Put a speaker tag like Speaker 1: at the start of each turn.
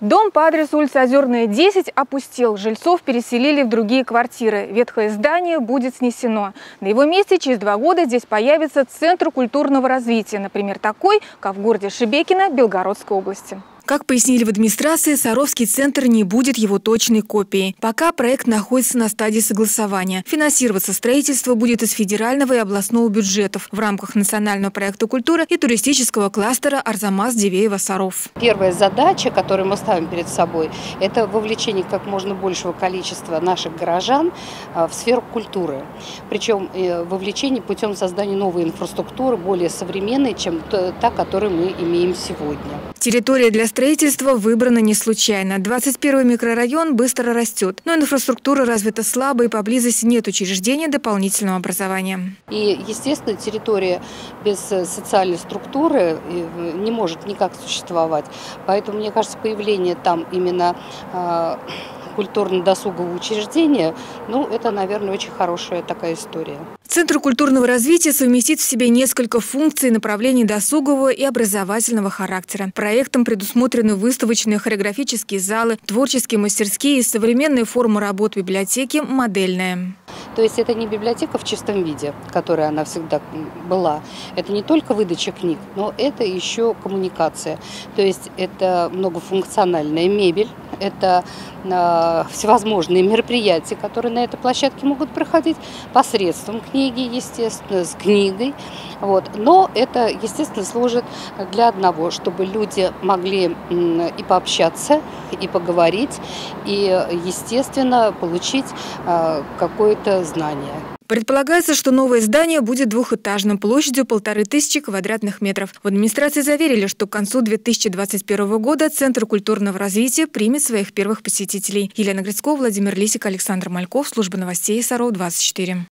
Speaker 1: Дом по адресу улица Озерная, 10 опустел. Жильцов переселили в другие квартиры. Ветхое здание будет снесено. На его месте через два года здесь появится Центр культурного развития. Например, такой, как в городе Шебекино Белгородской области. Как пояснили в администрации, Саровский центр не будет его точной копией. Пока проект находится на стадии согласования. Финансироваться строительство будет из федерального и областного бюджетов в рамках национального проекта культуры и туристического кластера Арзамас Дивеева-Саров.
Speaker 2: Первая задача, которую мы ставим перед собой, это вовлечение как можно большего количества наших горожан а, в сферу культуры. Причем э, вовлечение путем создания новой инфраструктуры, более современной, чем та, которую мы имеем сегодня.
Speaker 1: Территория для строительства выбрана не случайно. 21 микрорайон быстро растет, но инфраструктура развита слабо и поблизости нет учреждения дополнительного образования.
Speaker 2: И, естественно, территория без социальной структуры э, не может никак существовать. Поэтому, мне кажется, появление там именно а, культурно-досугового учреждения, ну, это, наверное, очень хорошая такая история.
Speaker 1: Центр культурного развития совместит в себе несколько функций направлений досугового и образовательного характера. Проектом предусмотрены выставочные хореографические залы, творческие мастерские и современные формы работ библиотеки «Модельная».
Speaker 2: То есть это не библиотека в чистом виде, которая она всегда была. Это не только выдача книг, но это еще коммуникация. То есть это многофункциональная мебель, это э, всевозможные мероприятия, которые на этой площадке могут проходить посредством книги, естественно, с книгой. Вот. Но это, естественно, служит для одного, чтобы люди могли и пообщаться, и поговорить, и, естественно, получить э, какое-то знания.
Speaker 1: Предполагается, что новое здание будет двухэтажным, площадью полторы тысячи квадратных метров. В администрации заверили, что к концу 2021 года Центр культурного развития примет своих первых посетителей. Елена Грицкова, Владимир Лисик, Александр Мальков, Служба новостей САРО 24.